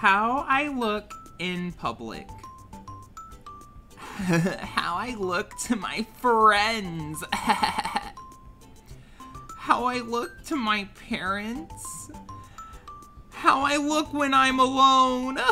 How I look in public. How I look to my friends. How I look to my parents. How I look when I'm alone.